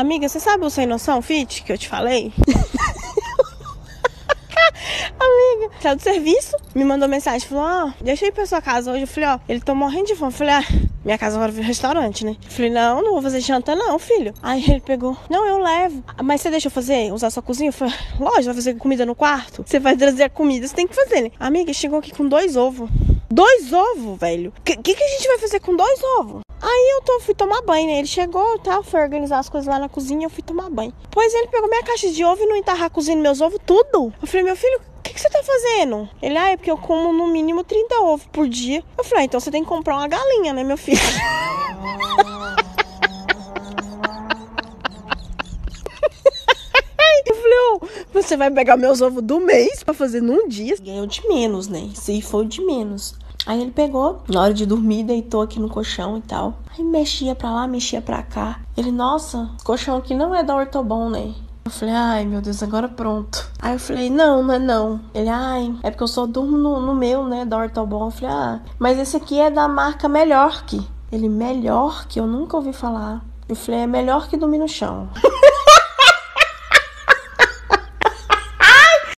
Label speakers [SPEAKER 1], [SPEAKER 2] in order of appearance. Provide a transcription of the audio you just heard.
[SPEAKER 1] Amiga, você sabe o Sem Noção Fit que eu te falei? Amiga, saiu do serviço, me mandou mensagem, falou, ó, oh, deixa eu ir pra sua casa hoje. Eu falei, ó, oh, ele tá morrendo de fome. Eu falei, ah, minha casa agora é restaurante, né? Eu falei, não, não vou fazer janta não, filho. Aí ele pegou, não, eu levo. Mas você deixa eu fazer, usar sua cozinha? Eu falei, lógico, vai fazer comida no quarto? Você vai trazer a comida, você tem que fazer, né? Amiga, chegou aqui com dois ovos. Dois ovos, velho. O que, que, que a gente vai fazer com dois ovos? Aí eu tô, fui tomar banho, né? Ele chegou tal, foi organizar as coisas lá na cozinha, eu fui tomar banho. Pois ele pegou minha caixa de ovo e não entarrar cozinhando meus ovos, tudo. Eu falei, meu filho, o que, que, você tá fazendo? Ele, ah, é porque eu como no mínimo 30 ovos por dia. Eu falei, ah, então você tem que comprar uma galinha, né, meu filho? Eu falei, oh, você vai pegar meus ovos do mês pra fazer num dia? Ganhou de menos, né? Se for de menos. Aí ele pegou, na hora de dormir, deitou aqui no colchão e tal. Aí mexia pra lá, mexia pra cá. Ele, nossa, esse colchão aqui não é da Ortobon, né? Eu falei, ai meu Deus, agora pronto. Aí eu falei, não, não é não. Ele, ai, é porque eu só durmo no, no meu, né, da Ortobon. Eu falei, ah, mas esse aqui é da marca Melhor que. Ele, melhor que eu nunca ouvi falar. Eu falei, é melhor que dormir no chão.